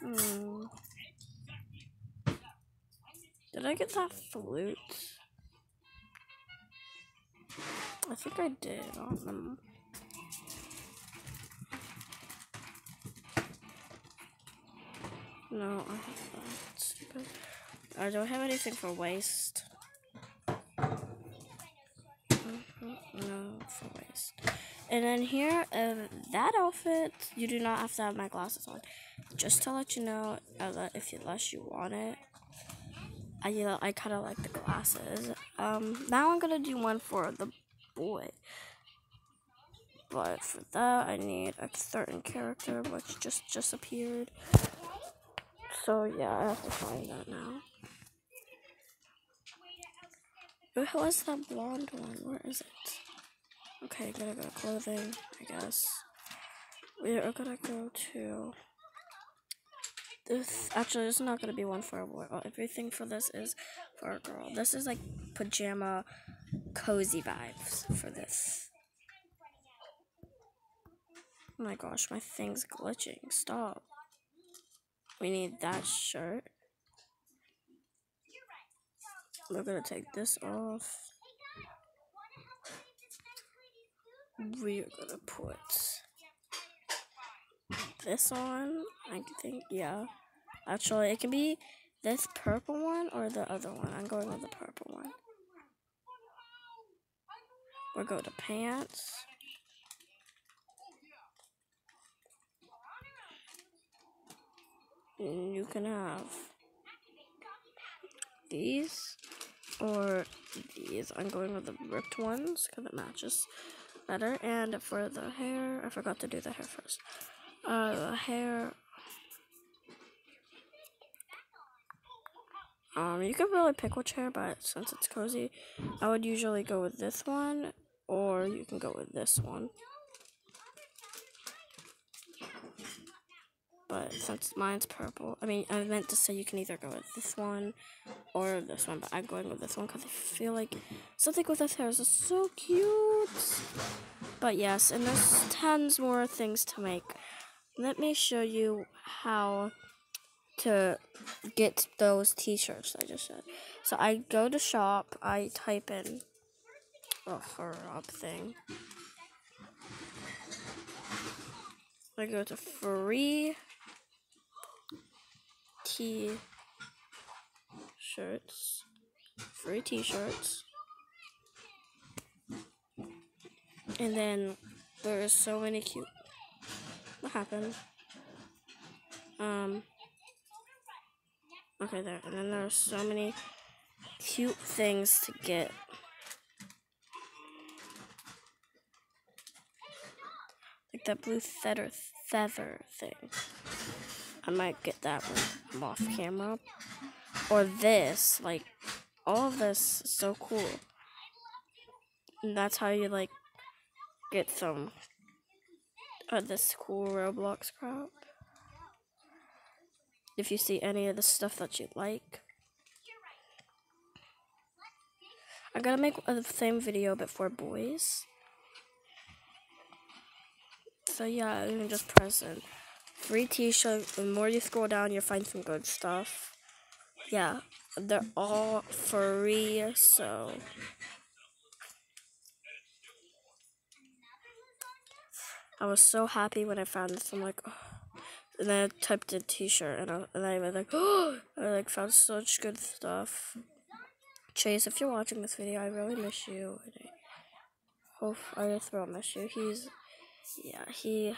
Hmm. Did I get that flute? I think I did. I. No, I have that. Stupid. I don't have anything for waist. Mhm, No, for waist. And then here, uh, that outfit, you do not have to have my glasses on. Just to let you know, uh, if you, unless you want it, I you know, I kind of like the glasses. Um, now I'm gonna do one for the boy. But for that, I need a certain character, which just just appeared. So yeah, I have to find that now. Who was that blonde one? Where is it? Okay, gotta go to clothing, I guess. We are gonna go to this. Actually, this is not gonna be one for a boy. Oh, everything for this is for a girl. This is like pajama, cozy vibes for this. Oh my gosh, my thing's glitching. Stop. We need that shirt. We're gonna take this off. We are gonna put this one. I think, yeah. Actually, it can be this purple one or the other one. I'm going with the purple one. We'll go to pants. And you can have these or these. I'm going with the ripped ones because it matches better. And for the hair, I forgot to do the hair first. Uh, hair. Um, you could really pick which hair, but since it's cozy, I would usually go with this one, or you can go with this one. But since mine's purple, I mean, I meant to say you can either go with this one or this one, but I'm going with this one because I feel like something with this hair is just so cute. But yes, and there's tons more things to make. Let me show you how to get those t-shirts I just said. So I go to shop, I type in a her up thing. I go to free t shirts. Free t shirts. And then there is so many cute what happened? Um Okay there. And then there are so many cute things to get. Like that blue feather feather thing. I might get that one off camera. Or this, like all of this is so cool. And that's how you like get some of this cool Roblox crap. If you see any of the stuff that you like. I gotta make the same video but for boys. So yeah, you can just press in. Free t-shirt. The more you scroll down, you'll find some good stuff. Yeah, they're all free, so... I was so happy when I found this. I'm like, oh. and then I typed in t-shirt, and I, and I was like, oh, I like found such good stuff. Chase, if you're watching this video, I really miss you. I hope I just will miss you. He's, yeah, he